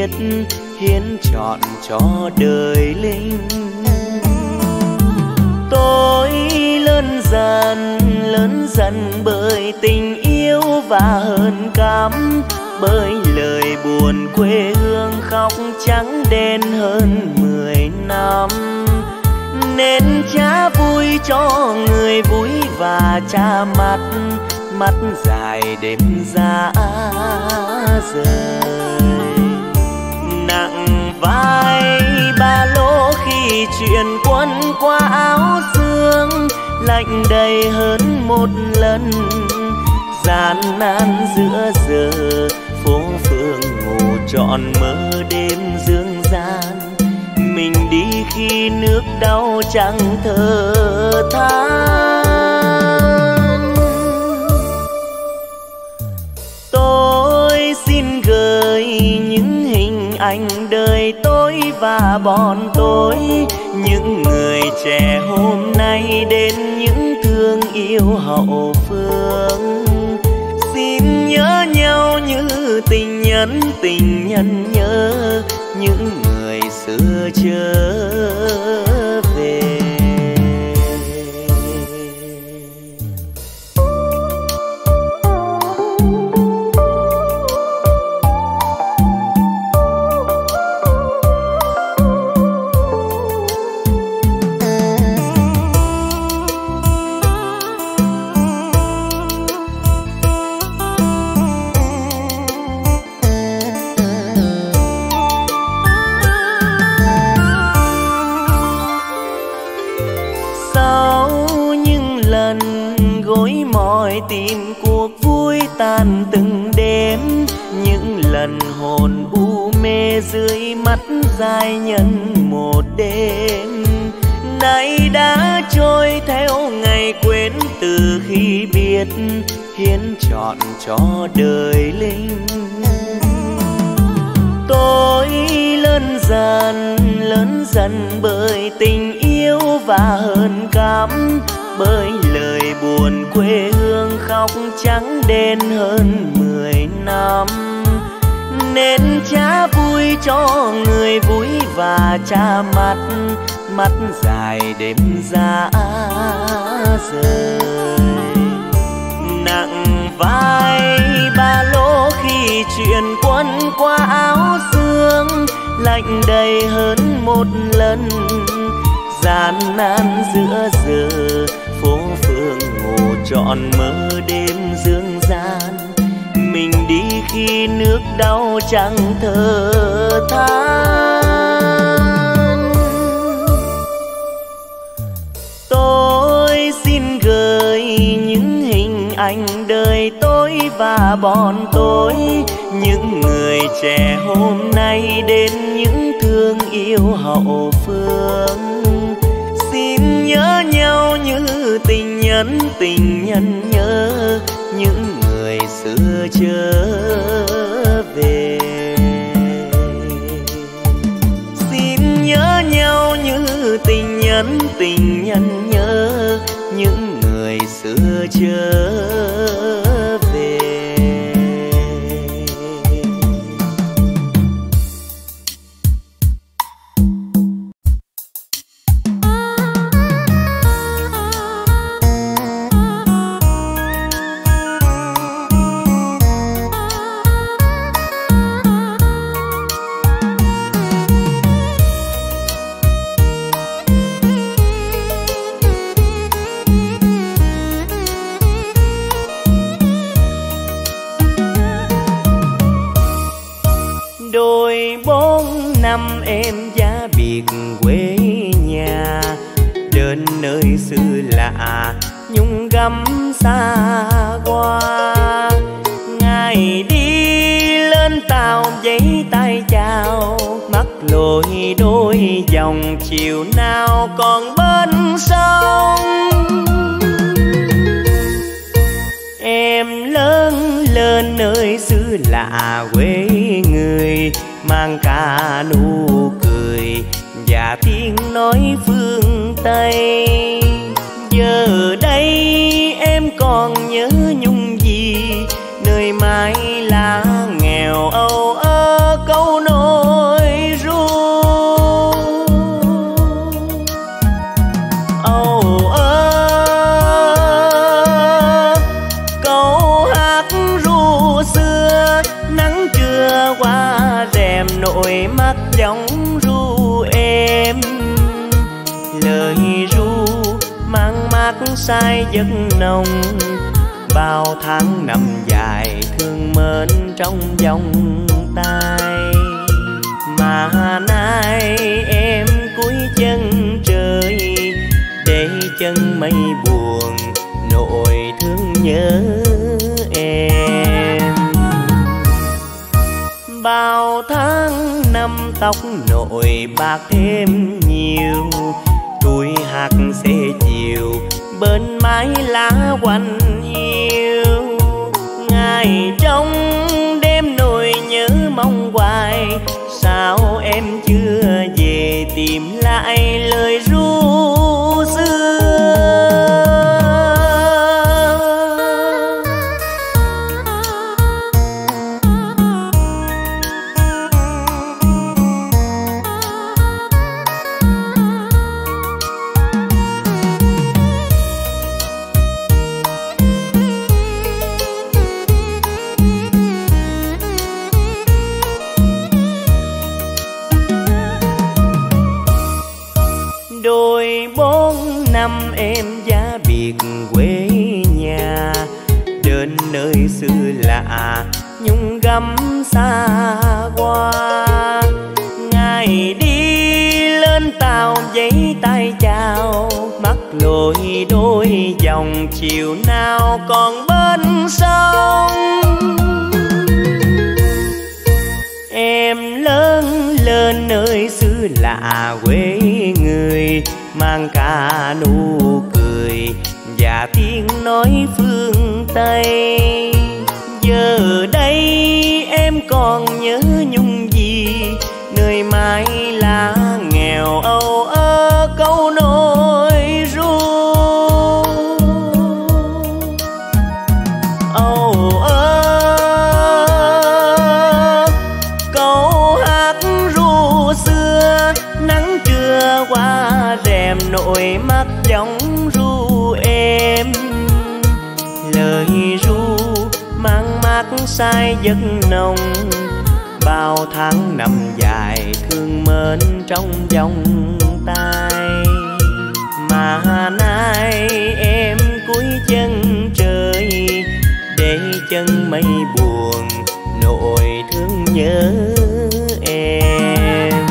biết hiến chọn cho đời linh. Tôi lớn dần lớn dần bởi tình yêu và hơn cảm, bởi lời buồn quê hương khóc trắng đen hơn mười năm. Nên cha vui cho người vui và cha mắt mắt dài đêm ra rời vai ba lô khi chuyện quân qua áo dương, lạnh đầy hơn một lần. Gian nan giữa giờ, phố phường ngủ trọn mơ đêm dương gian. Mình đi khi nước đau chẳng thở than. Tôi xin gửi những hình ảnh và bọn tôi. Những người trẻ hôm nay đến những thương yêu hậu phương. Xin nhớ nhau như tình nhân tình nhân nhớ những người xưa trở về. Hơn cám bởi lời buồn quê hương khóc trắng đen hơn mười năm. Nên cha vui cho người vui và cha mắt mắt dài đêm ra rời. Nặng vai ba lô khi chuyện quân qua áo xương lạnh đầy hơn một lần gian nan giữa giờ, phố phường ngủ trọn mơ đêm dương gian. Mình đi khi nước đau chẳng thở than. Tôi xin gửi những hình ảnh đời tôi và bọn tôi, những người trẻ hôm nay đến những thương yêu hậu phương nhớ nhau như tình nhân tình nhân nhớ những người xưa trở về. Xin nhớ nhau như tình nhân tình nhân nhớ những người xưa trở về nơi xứ lạ quê người, mang cả nụ cười và tiếng nói phương tây. Giờ đây em còn nhớ nhung gì, nơi mái sai say giấc nồng bao tháng năm dài thương mến trong vòng tay. Mà nay em cúi chân trời, để chân mây buồn nỗi thương nhớ em. Bao tháng năm tóc nội bạc thêm nhiều tuổi hạt xe chiều bên mái lá quanh hiu. Ngày trong đêm nỗi nhớ mong hoài, sao em chưa về tìm lại lời quê người, mang cả nụ cười và tiếng nói phương tây. Giờ đây em còn nhớ nhung gì, nơi mái lá nghèo âu say giấc nồng bao tháng năm dài thương mến trong vòng tay. Mà nay em cúi chân trời, để chân mây buồn nỗi thương nhớ em.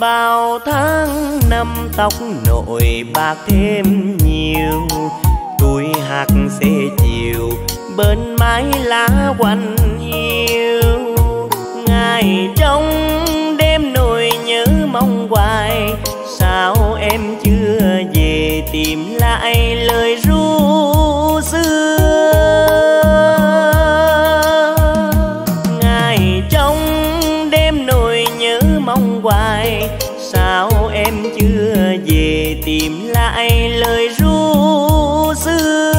Bao tháng năm tóc nội bạc thêm nhiều tuổi hạt xe chiều bên mái lá quanh hiu. Ngày trong đêm nỗi nhớ mong hoài, sao em chưa về tìm lại lời ru xưa? Ngày trong đêm nỗi nhớ mong hoài, sao em chưa về tìm lại lời ru xưa?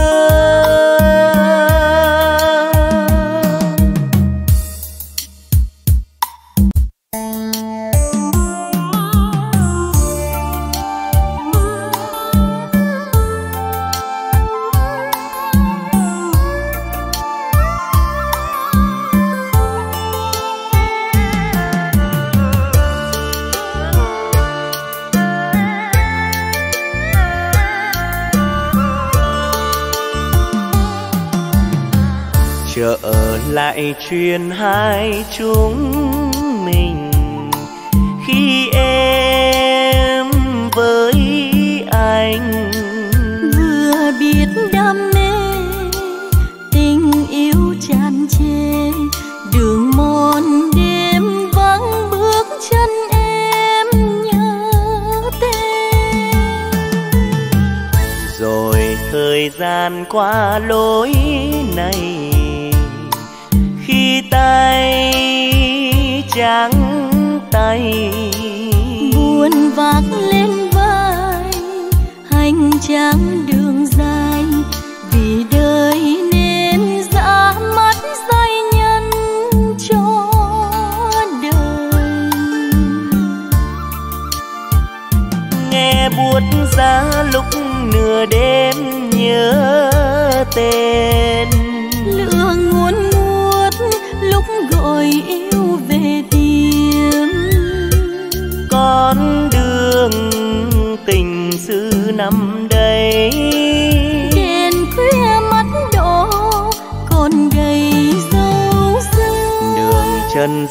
Lại chuyện hai chúng mình. Khi em với anh vừa biết đam mê tình yêu tràn trề đường mòn đêm vắng bước chân em nhớ tên. Rồi thời gian qua lối này tay trắng tay. Buồn vác lên vai hành trang đường dài vì đời nên dã mắt dây nhân cho đời. Nghe buốt giá lúc nửa đêm nhớ tên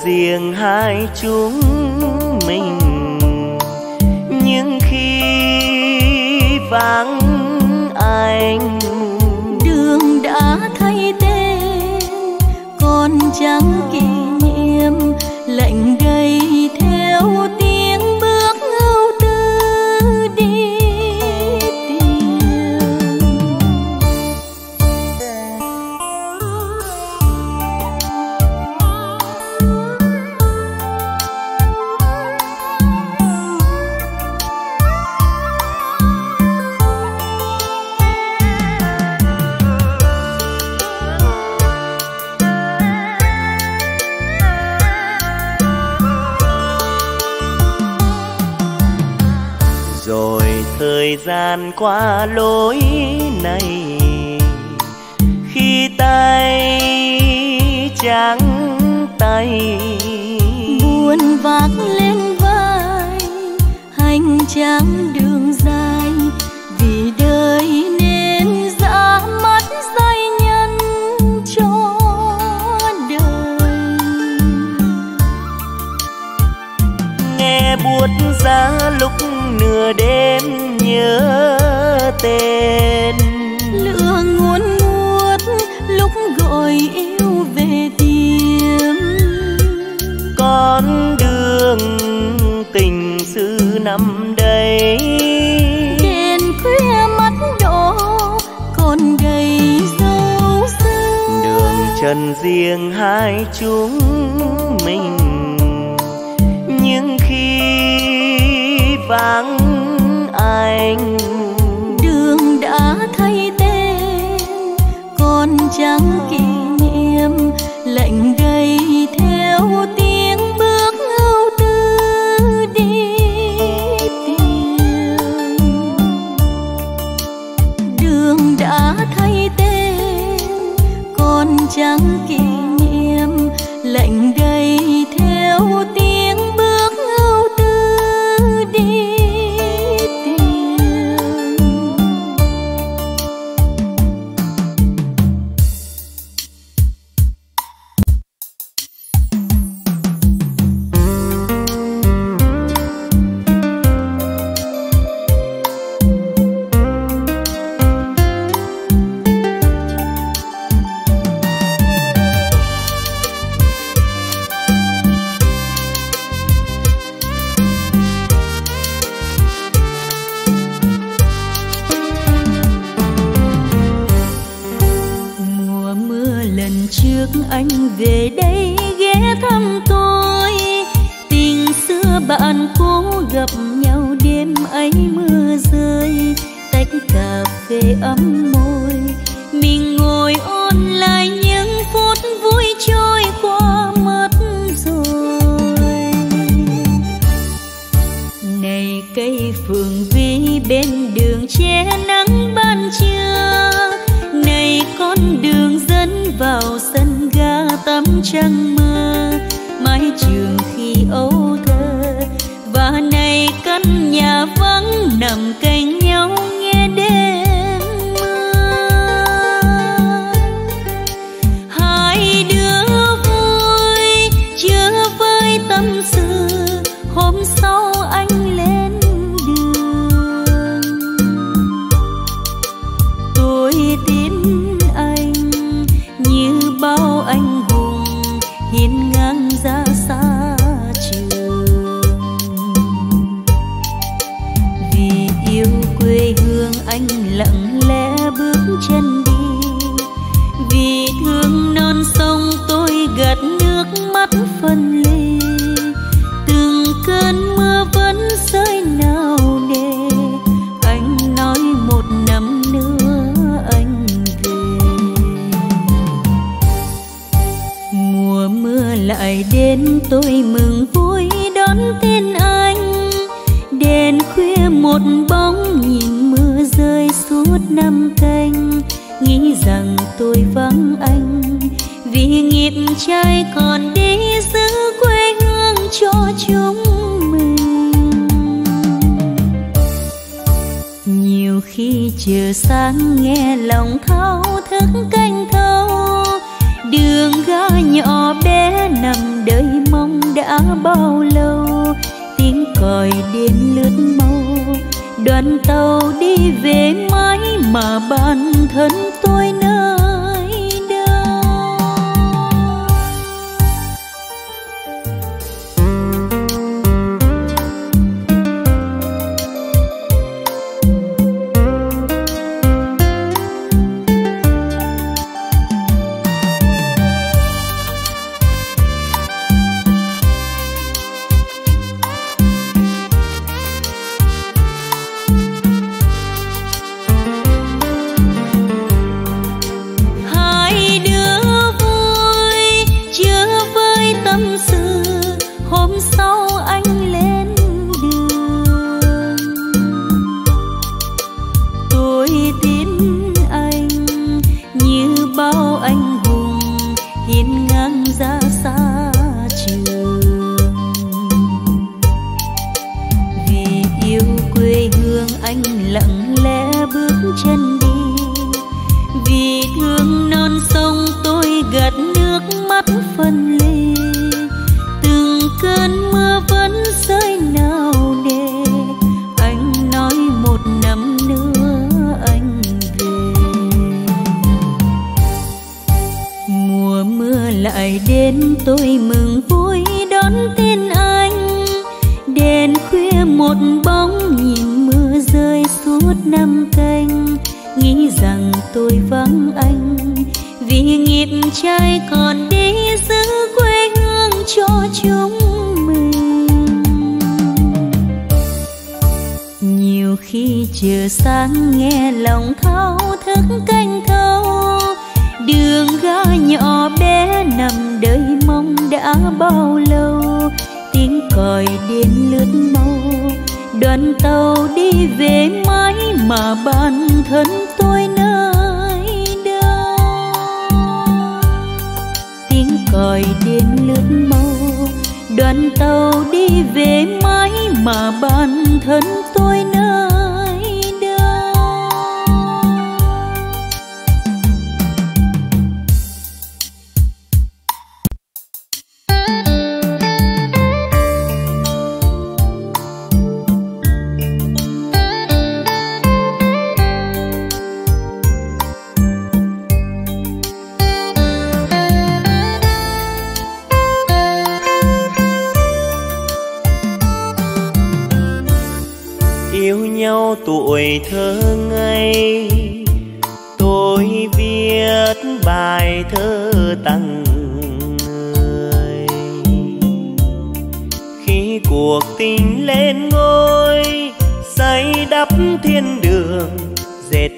riêng hai chúng mình. Nhưng khi vắng anh, đường đã thay tên, còn chẳng kịp gian qua lối này. Khi tay trắng tay buồn vác lên vai hành trang đường dài. Vì đời nên dã mắt dây nhân cho đời. Nghe buốt giá lúc nửa đêm nhớ tên. Lửa nguồn ngút lúc gọi yêu về tìm con đường tình xứ năm đây. Đèn khuya mắt đỏ còn đầy dấu sương đường trần riêng hai chúng mình. Nhưng khi vắng anh đường đã thay tên còn chẳng anh về đây ghé thăm tôi. Tình xưa bạn cố gặp nhau đêm ấy mưa rơi, tách cà phê ấm môi. Mình ngồi ôn lại những phút vui trôi qua mất rồi. Này cây phượng vi bên đường che ngắm trăng mơ, mái trường khi ấu thơ. Và nay căn nhà vắng nằm cạnh ngày đến tôi mừng vui đón tên anh. Đèn khuya một bóng nhìn mưa rơi suốt năm canh. Nghĩ rằng tôi vắng anh, vì nghiệp trai còn đi giữ quê hương cho chúng mình. Nhiều khi chiều sáng nghe lòng thao thức canh đã bao lâu, tiếng còi đêm lướt mau. Đoàn tàu đi về mãi mà bản thân tôi ngang ra xa trường. Vì yêu quê hương anh lặng lẽ bước chân tôi mừng vui đón tên anh. Đèn khuya một bóng nhìn mưa rơi suốt năm canh. Nghĩ rằng tôi vắng anh, vì nghiệp trai còn đi giữ quê hương cho chúng mình. Nhiều khi chiều sáng nghe lòng thao thức canh thâu. Đường ga nhỏ bé nằm bao lâu, tiếng còi đêm lướt mau. Đoàn tàu đi về mãi mà bản thân tôi nơi đâu tiếng còi đêm lướt mau, đoàn tàu đi về mãi mà bản thân tôi nơi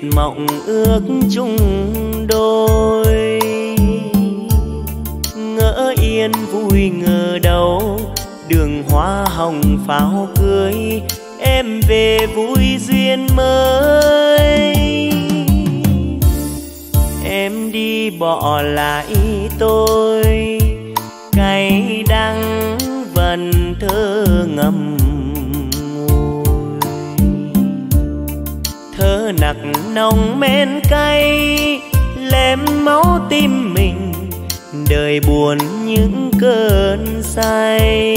mộng ước chung đôi. Ngỡ yên vui ngờ đâu đường hoa hồng pháo cưới, em về vui duyên mới. Em đi bỏ lại tôi, cay đắng vần thơ ngầm nặc nồng men cay lem máu tim mình, đời buồn những cơn say.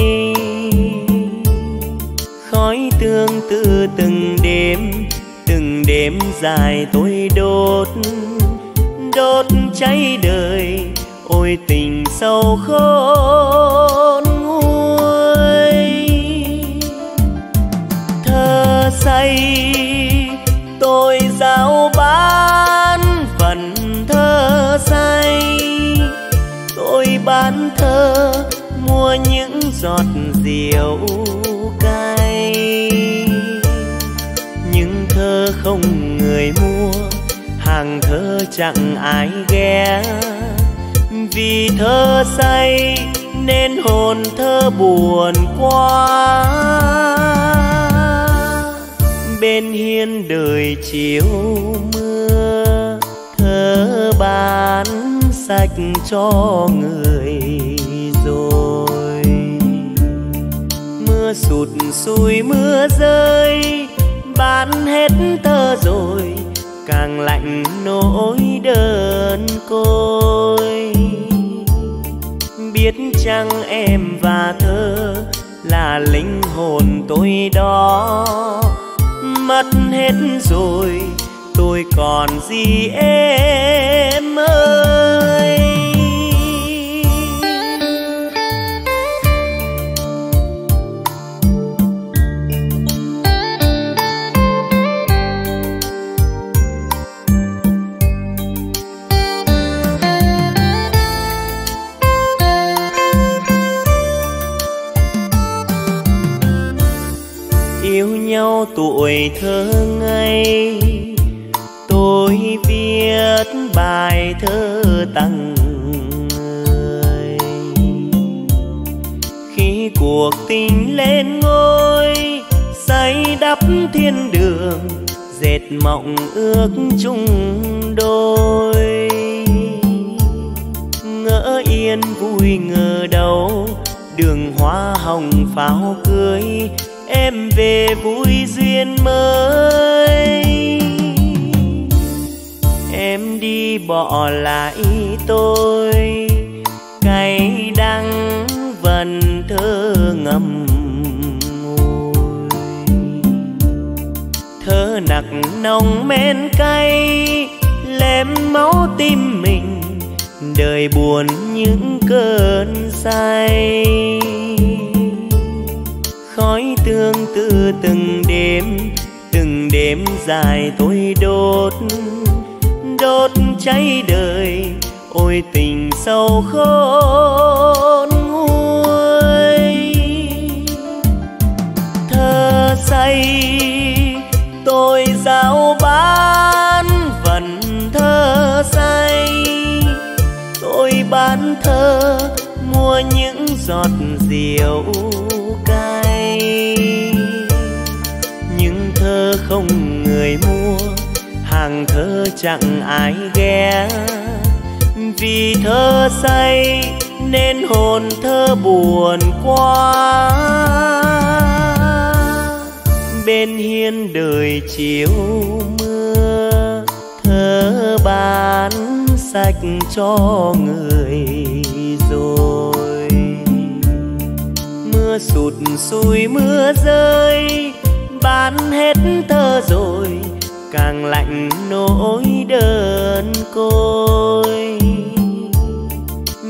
Khói tương tư từng đêm từng đêm dài tôi đốt đốt cháy đời, ôi tình sâu khôn thơ, mua những giọt rượu cay. Nhưng thơ không người mua, hàng thơ chẳng ai ghé. Vì thơ say nên hồn thơ buồn quá. Bên hiên đời chiều mưa, thơ bán sạch cho người. Mưa sụt sùi mưa rơi. Bán hết thơ rồi, càng lạnh nỗi đơn côi. Biết chăng em và thơ là linh hồn tôi đó. Mất hết rồi, tôi còn gì em ơi? Nhau tuổi thơ ngây. Tôi viết bài thơ tặng người. Khi cuộc tình lên ngôi xây đắp thiên đường, dệt mộng ước chung đôi. Ngỡ yên vui ngờ đâu, đường hoa hồng pháo cưới về vui duyên mới. Em đi bỏ lại tôi, cay đắng vần thơ ngầm ngùi. Thơ nặc nồng men cay lem máu tim mình, đời buồn những cơn say khói tương tư từng đêm từng đêm dài tôi đốt. Đốt cháy đời, ôi tình sâu khôn nguôi. Thơ say, tôi giao bán vần thơ say. Tôi bán thơ, mua những giọt rượu những thơ không người mua, hàng thơ chẳng ai ghé. Vì thơ say nên hồn thơ buồn quá. Bên hiên đời chiều mưa, thơ bán sạch cho người. Mưa sụt sùi mưa rơi, bán hết thơ rồi, càng lạnh nỗi đơn côi.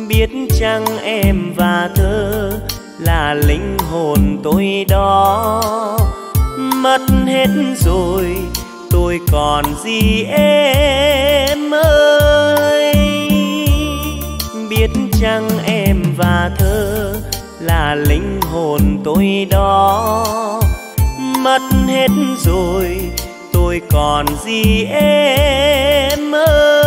Biết chăng em và thơ là linh hồn tôi đó, mất hết rồi, tôi còn gì em ơi? Biết chăng em và thơ là linh hồn tôi đó mất hết rồi tôi còn gì em ơi?